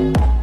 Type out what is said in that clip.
Bye.